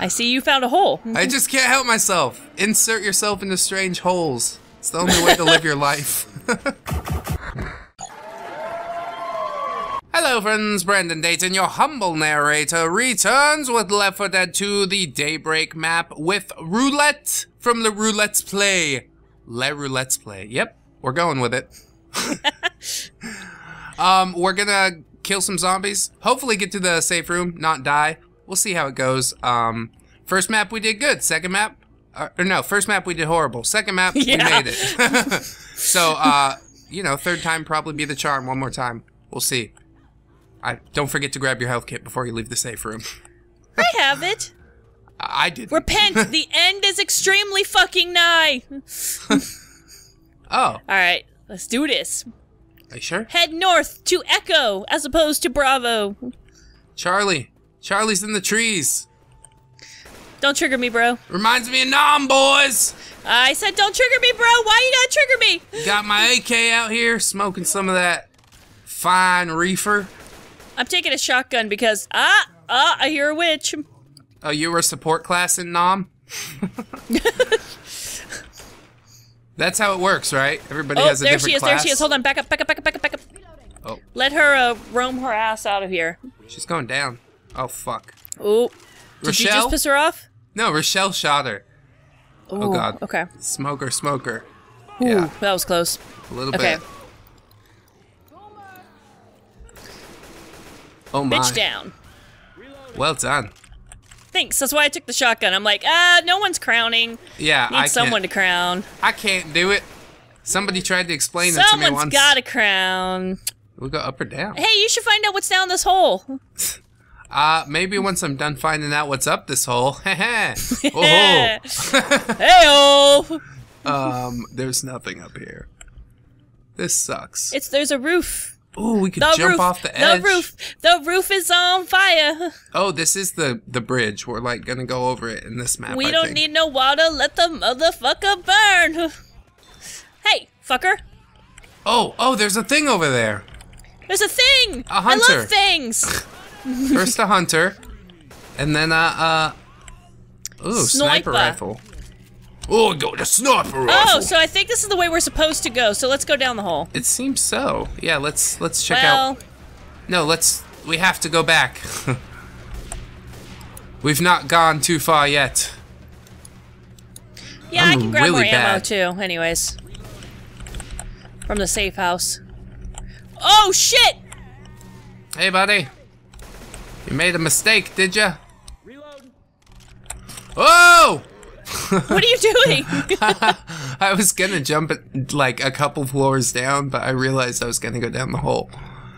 I see you found a hole. I just can't help myself. Insert yourself into strange holes. It's the only way to live your life. Hello friends, Brandon Dayton, your humble narrator, returns with Left 4 Dead 2, the Daybreak map, with Roulette from the Roulette's Play. Le Roulette's Play. Yep, we're going with it. um, we're gonna kill some zombies, hopefully get to the safe room, not die. We'll see how it goes. Um, first map we did good, second map, uh, or no, first map we did horrible. Second map, we made it. so, uh, you know, third time probably be the charm. One more time. We'll see. I Don't forget to grab your health kit before you leave the safe room. I have it. I I did. Repent. the end is extremely fucking nigh. oh, All right, let's do this. are you sure? Head north to Echo as opposed to Bravo. Charlie. Charlie's in the trees. Don't trigger me, bro. Reminds me of Nom, boys. I said don't trigger me, bro. Why you not trigger me? Got my AK out here, smoking some of that fine reefer. I'm taking a shotgun because ah ah I hear a witch. Oh, you were a support class in Nom? That's how it works, right? Everybody Oh, has a there different she is. class. There she is. Hold on. Back up. Back up. Back up. Back up. Back up. Oh, Let her uh, roam her ass out of here. she's going down. Oh, fuck. Oh, did you Rochelle? just piss her off? No, Rochelle shot her. Oh, God. Okay. Smoker, smoker. Ooh, Yeah, that was close. a little Okay. bit. Oh my. Bitch down. Well done. Thanks. That's why I took the shotgun. I'm like, ah, no one's crowning. Yeah, Need I someone to crown. I can't do it. Somebody tried to explain it to me Someone's once. got a crown. We go up or down. Hey, you should find out what's down this hole. Uh, maybe once I'm done finding out what's up this hole. oh, Hey-oh. um, there's nothing up here. This sucks. It's there's a roof. Ooh, we could The jump roof. off the edge. The roof. The roof is on fire. Oh, this is the the bridge. We're like gonna go over it in this map. We I don't think. need no water. Let the motherfucker burn. Hey, fucker. Oh, oh, there's a thing over there. There's a thing. A I hunter. love things. First a hunter, and then uh uh. Ooh, sniper Sniper. rifle. Oh, go to sniper Oh, so I think this is the way we're supposed to go. So let's go down the hole. It seems so. Yeah, let's let's check well, out. No, let's. We have to go back. We've not gone too far yet. yeah, I I'm can grab really more ammo bad. too. Anyways, from the safe house. Oh shit! Hey, buddy. You made a mistake, did you? Reload. Oh! What are you doing? I was gonna jump it like a couple floors down, but I realized I was gonna go down the hole.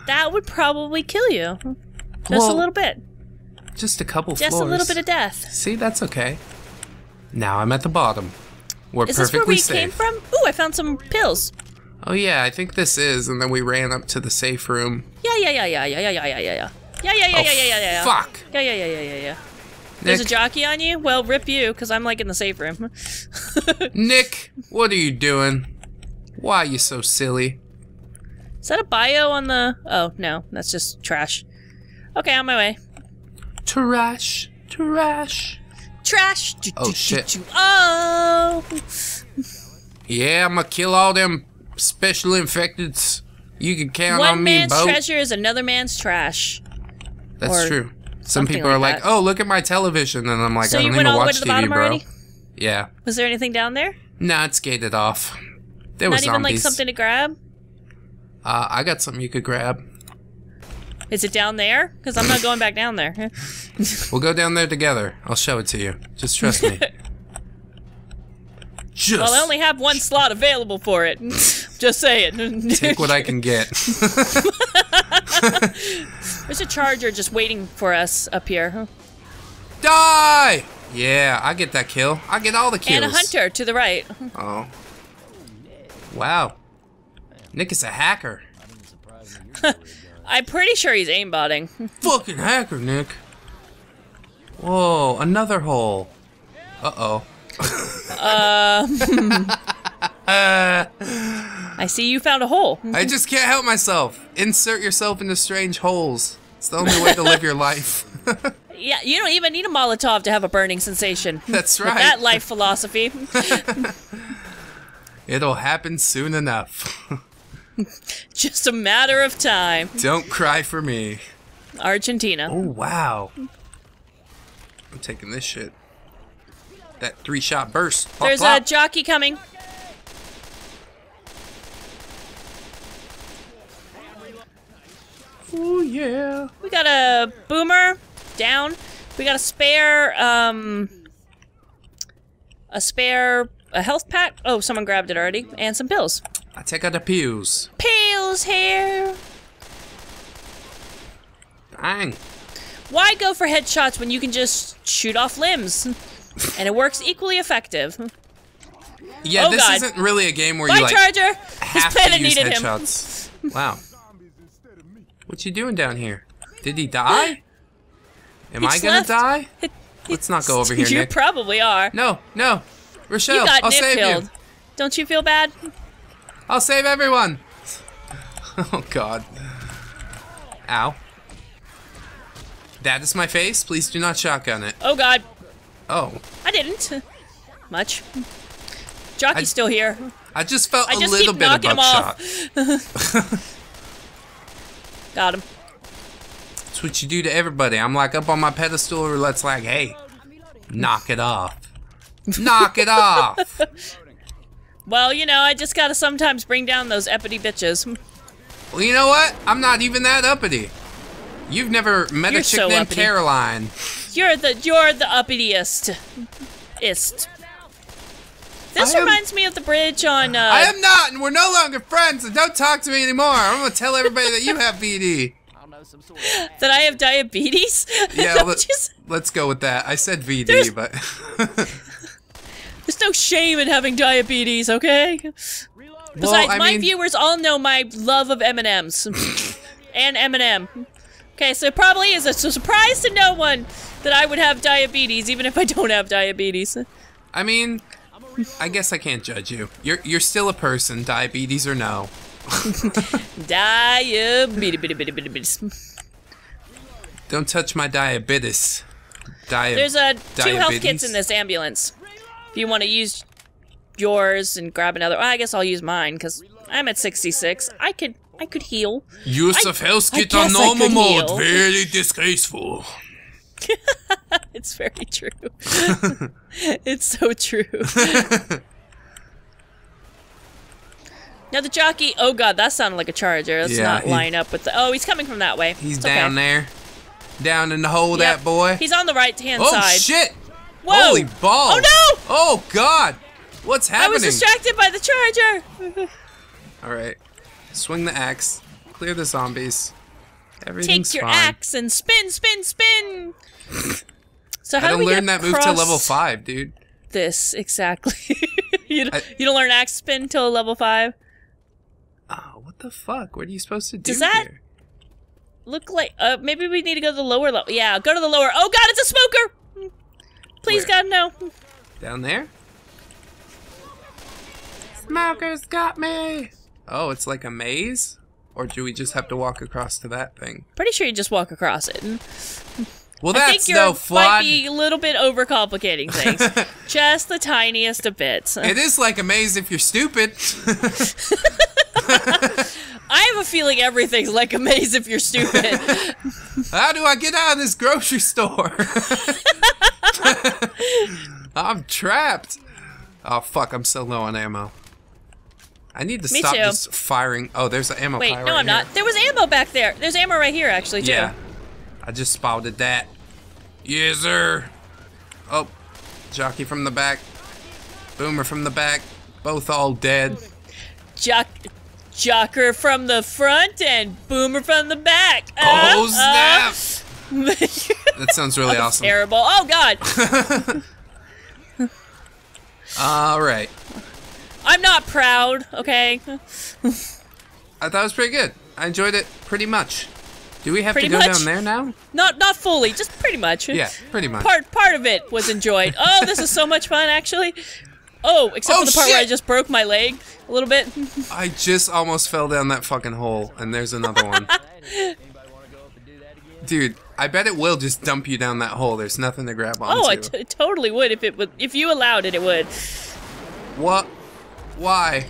that would probably kill you. Just a little bit. Just a couple floors. Just floors. a little bit of death. See, that's okay. Now I'm at the bottom. We're Is this perfectly where we safe. came from? Ooh, I found some pills. Oh yeah, I think this is, and then we ran up to the safe room. Yeah, yeah, yeah, yeah, yeah, yeah, yeah, yeah, yeah, yeah. Yeah, yeah, yeah, oh, yeah, yeah, yeah, yeah. Fuck. Yeah, yeah, yeah, yeah, yeah, yeah. There's a jockey on you? Well, rip you, because I'm like in the safe room. Nick, what are you doing? Why are you so silly? Is that a bio on the. Oh, no, that's just trash. Okay, on my way. Trash, trash. Trash! Oh, shit. Oh! Yeah, I'm gonna kill all them special infecteds. You can count One on me, One man's treasure is another man's trash. That's true. Some people like are like, that. "Oh, look at my television," and I'm like, So "I don't even all the way watch to the TV, bro." already? Yeah. Was there anything down there? Nah, it's gated off. There Not even like something to grab? Uh, I got something you could grab. Is it down there? Because I'm not going back down there. We'll go down there together. I'll show it to you. Just trust me. Just well, I only have one slot available for it. Just say it. take what I can get. There's a charger just waiting for us up here. Die! Yeah, I get that kill. I get all the kills. And a hunter to the right. Oh. Wow. Nick is a hacker. I'm pretty sure he's aimbotting. Fucking hacker, Nick. Whoa, another hole. Uh oh. I see you found a hole. I just can't help myself. Insert yourself into strange holes. It's the only way to live your life. Yeah, you don't even need a Molotov to have a burning sensation. That's right. that life philosophy. It'll happen soon enough. Just a matter of time. Don't cry for me. Argentina. Oh, wow. I'm taking this shit. That three shot burst. Plop, There's plop. a jockey coming. Oh, yeah. We got a boomer down. We got a spare, um, a spare, a health pack. Oh, someone grabbed it already. And some pills. I take out the pills. Pills here. Bang. Why go for headshots when you can just shoot off limbs? And it works equally effective. Yeah, Oh, this God. isn't really a game where Bye, you like Charger! His have planet to use needed him. Wow. What you doing down here? Did he die? Am He I gonna left. die? It- Let's not go over here, you Nick. probably are. No, no. Rochelle, You got I'll Nick save killed. you. Don't you feel bad? I'll save everyone. Oh god. Ow. That is my face. Please do not shotgun it. Oh god, Oh, I didn't. Much. Jockey's I- still here. I just felt I a just little bit of buckshot. Got him. That's what you do to everybody. I'm like up on my pedestal, or let's like, hey, knock it off. knock it off. Well, you know, I just gotta sometimes bring down those uppity bitches. Well, you know what? I'm not even that uppity. You've never met You're a chick so named uppity. Caroline. You're the you're the uppitiest. Ist. This I am- reminds me of the bridge on. Uh, I am not, and we're no longer friends, and don't talk to me anymore. I'm gonna tell everybody that you have VD. that I have diabetes. Yeah, let, you s- let's go with that. I said VD, There's- but there's no shame in having diabetes, okay? Besides, well, I my mean, viewers all know my love of M and M's and Eminem. Okay, so it probably is a surprise to no one that I would have diabetes, even if I don't have diabetes. I mean, I guess I can't judge you. You're you're still a person, diabetes or no. Diabetes. Don't touch my diabetes. Dia- There's a two health kits in this ambulance. If you want to use yours and grab another, well, I guess I'll use mine because I'm at 66. I could I could heal. Use I- of health kit on normal mode. Very disgraceful. It's very true. it's so true. now the jockey. Oh god, that sounded like a charger. Let's Yeah, not line up with the. Oh, he's coming from that way. He's It's down okay. there. Down in the hole, Yep. that boy. He's on the right hand oh side. shit! Whoa! Holy balls! Oh no! Oh god! What's happening? I was distracted by the charger. All right, swing the axe. Clear the zombies. Everything's Take your fine. axe and spin, spin, spin. So how I do don't we learn get that move till level five, dude. This exactly. you, don't, I- you don't learn axe spin till level five. Oh, what the fuck? What are you supposed to do Does that- here? Look like uh, maybe we need to go to the lower level. Yeah, go to the lower. Oh god, it's a smoker. Please, Where? God, no. Down there? Smokers got me! Oh, it's like a maze? Or do we just have to walk across to that thing? Pretty sure you just walk across it. Well, I think that's you no might be a little bit overcomplicating things. just the tiniest of bits. It is like a maze if you're stupid. I have a feeling everything's like a maze if you're stupid. How do I get out of this grocery store? I'm trapped. Oh fuck, I'm so low on ammo. I need to Me stop too. just firing. Oh, there's an ammo Wait, no, right I'm not. There was ammo back there. There's ammo right here, actually, too. Yeah. I just spotted that. Yes, sir. Oh, jockey from the back. Boomer from the back. Both all dead. Jock, jocker from the front and boomer from the back. Oh, Uh, snap. uh. That sounds really awesome. Terrible. Oh God, All right. I'm not proud. Okay. I thought it was pretty good. I enjoyed it pretty much. Do we have Pretty to go much? down there now? Not not fully, just pretty much. Yeah, pretty much. Part part of it was enjoyed. Oh, this is so much fun, actually. Oh, except Oh, for the part where I just broke my leg a little bit. I just almost fell down that fucking hole, and there's another one. Dude, I bet it will just dump you down that hole. There's nothing to grab onto. Oh, I t- totally would if it would. If you allowed it, it would. what? Why?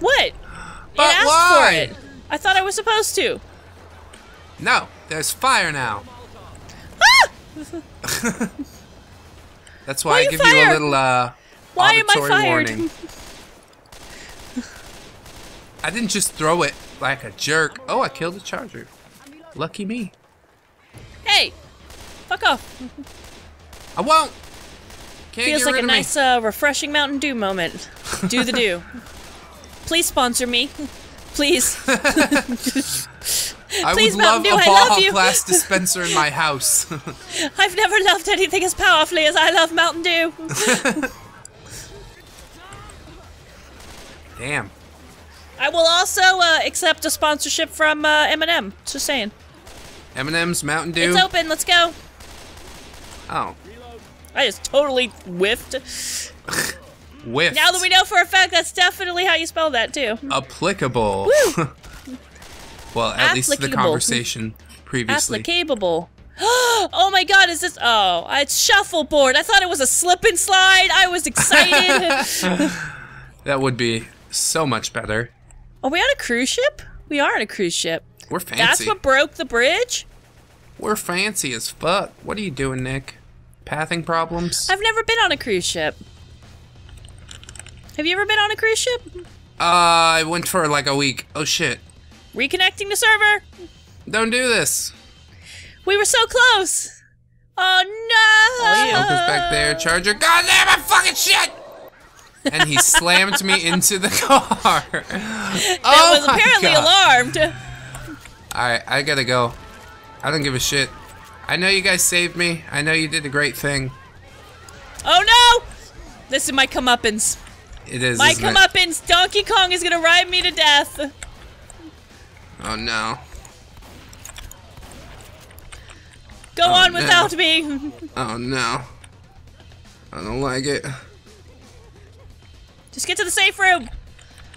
What? But it asked why? for it. I thought I was supposed to. No, there's fire now. Ah! That's why Why I give you a little uh Why am I fired? warning. I didn't just throw it like a jerk. Oh, I killed a charger. Lucky me. Hey, fuck off. I won't. Can't Feels like a nice, uh, refreshing Mountain Dew moment. Do the do. Please sponsor me. Please. I Please, would love Mountain Dew, a love Baja you. Blast dispenser in my house. I've never loved anything as powerfully as I love Mountain Dew. Damn. I will also uh, accept a sponsorship from uh, Eminem. Just saying. M&M's Mountain Dew. It's open. Let's go. Oh, I just totally whiffed. whiff. Now that we know for a fact that's definitely how you spell that too. applicable. Well, at least the conversation previously. Applicable. oh my god, is this? Oh, it's shuffleboard. I thought it was a slip and slide. I was excited. That would be so much better. Are we on a cruise ship? We are on a cruise ship. We're fancy. That's what broke the bridge? We're fancy as fuck. What are you doing, Nick? Pathing problems? I've never been on a cruise ship. Have you ever been on a cruise ship? Uh, I went for like a week. Oh shit. Reconnecting the server. Don't do this. We were so close. Oh no! Smoker's back there. Charger. God damn it, fucking shit! and he slammed me into the car. Oh that oh was apparently alarmed. Alright, I gotta go. I don't give a shit. I know you guys saved me. I know you did a great thing. Oh no! This is my comeuppance. It is. My isn't it? comeuppance. Donkey Kong is gonna ride me to death. Oh no. Go Oh, on no. without me. Oh no. I don't like it. Just get to the safe room.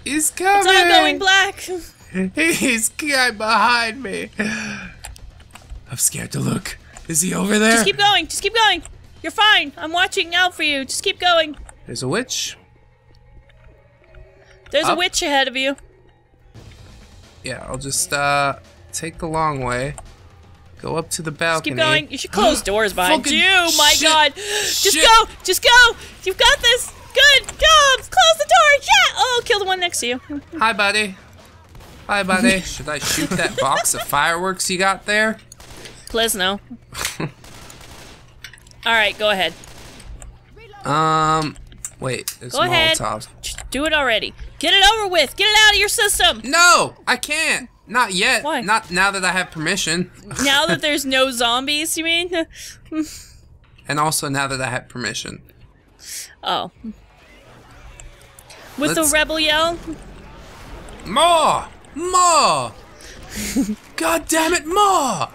He's coming. It's all going black. He's behind me. I'm scared to look. Is he over there? Just keep going. Just keep going. You're fine. I'm watching out for you. Just keep going. There's a witch. There's a witch ahead of you. Yeah, I'll just uh take the long way. Go up to the Just balcony. keep going. You should close doors behind you. My shit. God. Just Shit. go. Just go. You've got this. Good job. Close the door. Yeah. Oh, kill the one next to you. Hi, buddy. Hi, buddy. Should I shoot that box of fireworks you got there? Please no. All right, go ahead. Um, wait. There's Go ahead. Molotovs. Just do it already. Get it over with. Get it out of your system. No, I can't. Not yet. Why? Not now that I have permission. now that there's no zombies, you mean? and also now that I have permission. Oh. With the Let's- rebel yell? More! More! God damn it, more!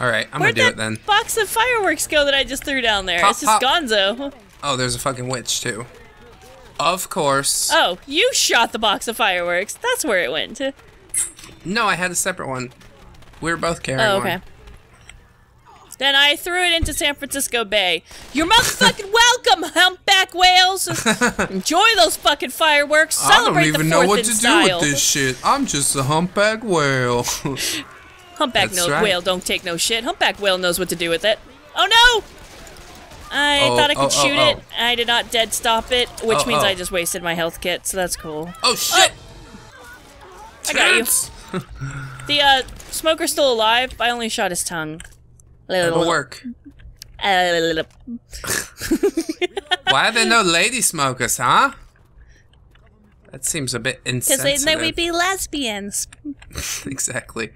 Alright, I'm Where'd gonna do it then. box of fireworks go that I just threw down there? Pop, it's just pop. Gonzo. Oh, there's a fucking witch too. Of course. Oh, you shot the box of fireworks. That's where it went. No, I had a separate one. We were both carrying Oh, okay. one. Then I threw it into San Francisco Bay. You're motherfucking welcome, humpback whales. Enjoy those fucking fireworks. I don't even know what to style. do with this shit. I'm just a humpback whale. Humpback no right. whale don't take no shit. Humpback whale knows what to do with it. Oh no! I Oh, thought I could oh, oh, shoot oh. it. I did not dead stop it, which Oh, means oh. I just wasted my health kit, so that's cool. oh shit! I got you. The uh, smoker's still alive. I only shot his tongue. It'll work. Why are there no lady smokers, huh? That seems a bit Because insensitive. they, they would be lesbians. exactly.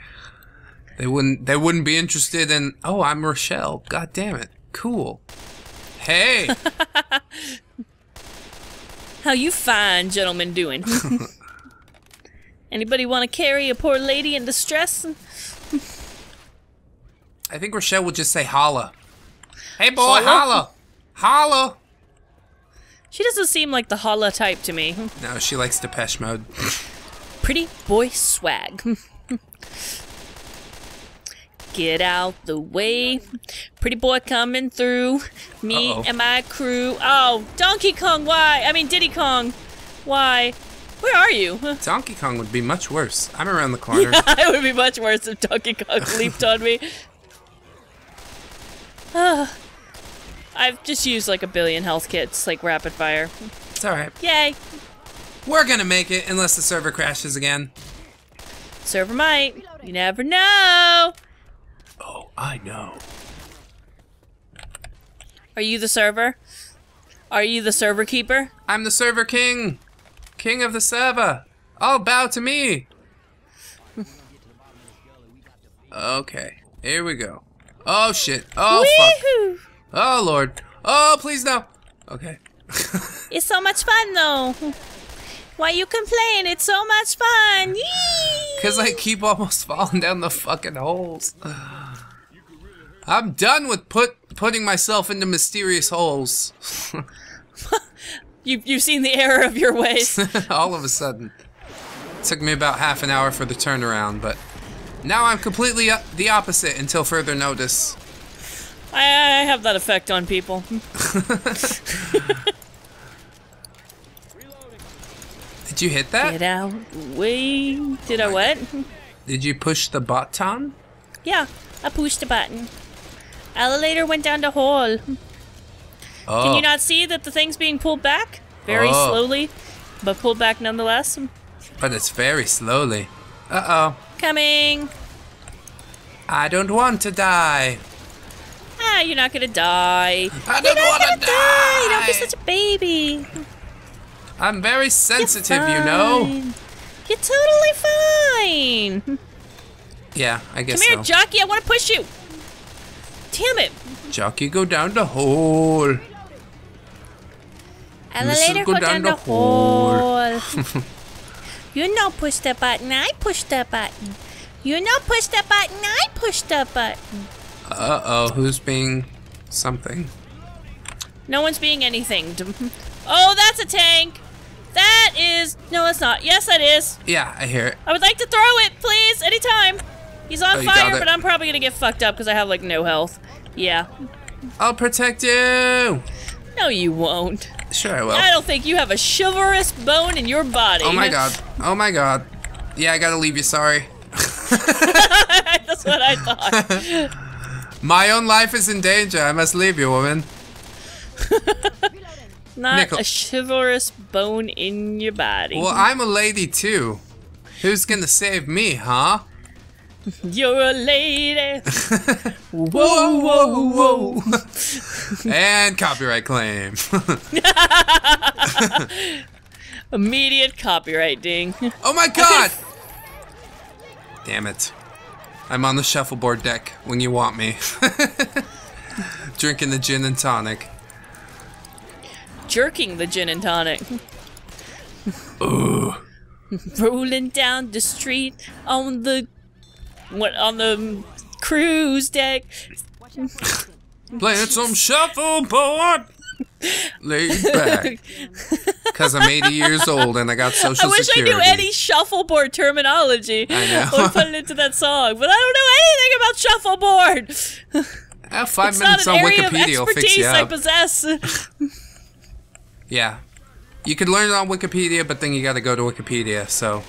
They wouldn't. They wouldn't be interested in. Oh, I'm Rochelle. God damn it. Cool. Hey. How you fine gentlemen doing? Anybody want to carry a poor lady in distress? I think Rochelle would just say holla. Hey boy, Holla? holla. Holla. She doesn't seem like the holla type to me. No, she likes Depeche Mode. Pretty boy swag. Get out the way. Pretty boy coming through. Me Uh-oh. and my crew. Oh, Donkey Kong, why? I mean, Diddy Kong, why? Where are you? Donkey Kong would be much worse. I'm around the corner. it would be much worse if Donkey Kong leaped on me. Ah. I've just used like a billion health kits, like rapid fire. it's alright. Yay! We're gonna make it unless the server crashes again. Server might. You never know. I know. Are you the server? Are you the server keeper? I'm the server king. King of the server. All bow to me. okay, here we go. Oh shit. Oh fuck. Oh lord. Oh please no. Okay. It's so much fun though. Why you complain? It's so much fun. Cause I keep almost falling down the fucking holes. I'm done with put putting myself into mysterious holes. You you've seen the error of your ways. All of a sudden. it Took me about half an hour for the turnaround, but now I'm completely the opposite until further notice. I, I have that effect on people. Did you hit that? Get out way. Did I what? Did you push the button? Yeah, I pushed the button. Elevator went down the hole. Oh, Can you not see that the thing's being pulled back? Very Oh. slowly, but pulled back nonetheless. but it's very slowly. Uh-oh. Coming. I don't want to die. Ah, you're not gonna die. I don't You're not want gonna to die. Don't be die. such a baby. I'm very sensitive, you know. You're totally fine. Yeah, I guess Come here, so. jockey. I want to push you. Damn it. Jockey, go down the hole. Elevator go go down down the the hole. you know push the button. I push the button. You know push the button. I push the button. Uh-oh, who's being something? No one's being anything. Oh, that's a tank. That is. No, it's not. Yes, that is. Yeah, I hear it. I would like to throw it, please, anytime. He's on Oh, fire, but I'm probably gonna get fucked up because I have like no health. Yeah. I'll protect you. No, you won't. Sure, I will. I don't think you have a chivalrous bone in your body. Oh my god. Oh my god. Yeah, I gotta leave you, sorry. That's what I thought. My own life is in danger. I must leave you, woman. Not Nickel. a chivalrous bone in your body. Well, I'm a lady too. Who's gonna save me, huh? You're a lady. Whoa, whoa, whoa. and copyright claim. Immediate copyright ding. oh my god! Damn it. I'm on the shuffleboard deck when you want me. Drinking the gin and tonic. Jerking the gin and tonic. Ooh. Rolling down the street on the what on the cruise deck. Playing some shuffleboard. Laid back. Because I'm 80 years old and I got social security. I wish security. I knew any shuffleboard terminology. I know. Would put it into that song, but I don't know anything about shuffleboard. Ah, five It's minutes on Wikipedia will fix you expertise I possess. Yeah. You could learn it on Wikipedia, but then you gotta go to Wikipedia, so.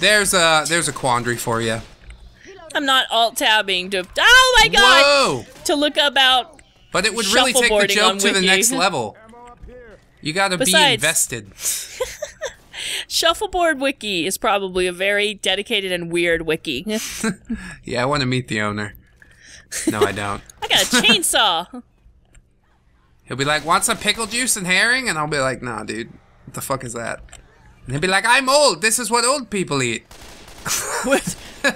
There's a there's a quandary for you. I'm not alt tabbing to. Oh my god! Whoa! To look about. But it would really take the joke to the next level. You gotta be invested. Shuffleboard Wiki is probably a very dedicated and weird wiki. Yeah, I want to meet the owner. No, I don't. I got a chainsaw. He'll be like, "Want some pickle juice and herring?" And I'll be like, "Nah, dude. What the fuck is that?" And he'll be like, "I'm old. This is what old people eat."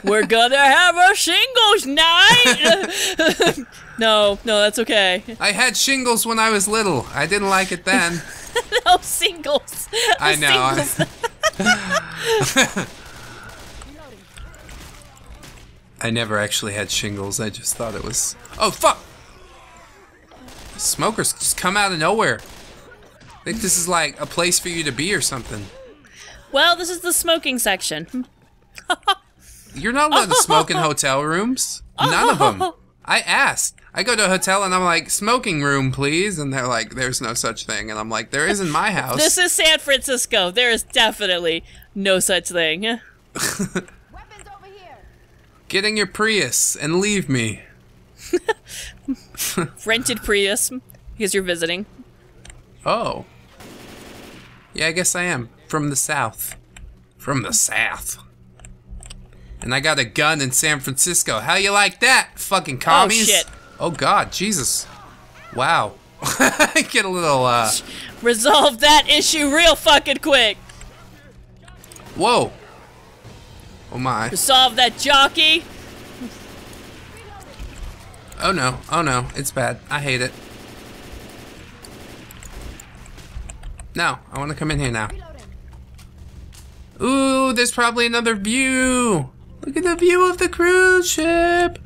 We're gonna have a shingles night. no, no, that's okay. I had shingles when I was little. I didn't like it then. No singles. I know. Singles. I, I never actually had shingles. I just thought it was. Oh fuck! Smokers just come out of nowhere. I think this is like a place for you to be or something. Well, this is the smoking section. You're not allowed to smoke in hotel rooms. None of them. I asked. I go to a hotel and I'm like, smoking room, please. And they're like, there's no such thing. And I'm like, there is in my house. This is San Francisco. There is definitely no such thing. Weapons over here. Get in your Prius and leave me. Rented Prius because you're visiting. Oh. Yeah, I guess I am. From the south. From the south. And I got a gun in San Francisco. How you like that, fucking commies? Oh, shit. Oh god, Jesus. Wow. Get a little, uh... Resolve that issue real fucking quick. Whoa. Oh my. Resolve that jockey. Oh no. Oh no. It's bad. I hate it. No, I want to come in here now. Ooh, there's probably another view. Look at the view of the cruise ship.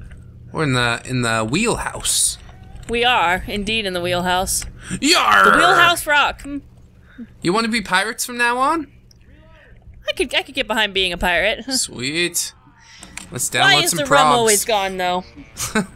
We're in the in the wheelhouse. We are indeed in the wheelhouse. Yar! The wheelhouse rock. Hmm. You want to be pirates from now on? I could I could get behind being a pirate. Sweet. Let's download Why is some the rum always gone though?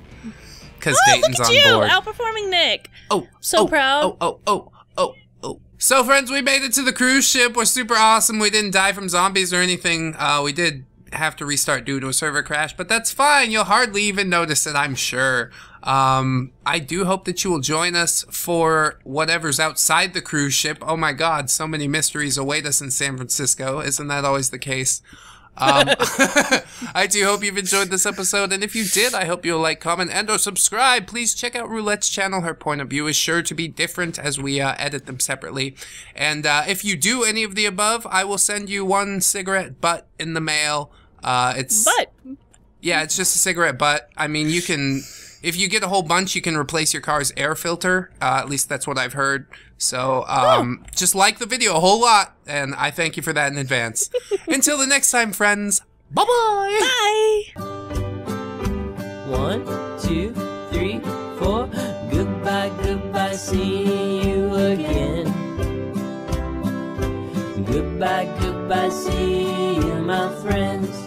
Because Oh, Dayton's look at on you, board. outperforming Nick. Oh, So oh, proud. Oh, oh, oh, oh, oh. So, friends, we made it to the cruise ship. We're super awesome. We didn't die from zombies or anything. Uh, we did have to restart due to a server crash, but that's fine. You'll hardly even notice it, I'm sure. Um, I do hope that you will join us for whatever's outside the cruise ship. Oh my god, so many mysteries await us in San Francisco. Isn't that always the case? Um, I do hope you've enjoyed this episode, and if you did, I hope you'll like, comment, and or subscribe. Please check out Roulette's channel. Her point of view is sure to be different as we uh, edit them separately. And uh, if you do any of the above, I will send you one cigarette butt in the mail. Uh, it's But yeah, it's just a cigarette butt. I mean, you can, if you get a whole bunch, you can replace your car's air filter. Uh, at least that's what I've heard. So, um, just like the video a whole lot, and I thank you for that in advance. Until the next time, friends. Bye bye. bye. One, two, three, four. Goodbye, goodbye, see you again. Goodbye, goodbye, see you, my friends.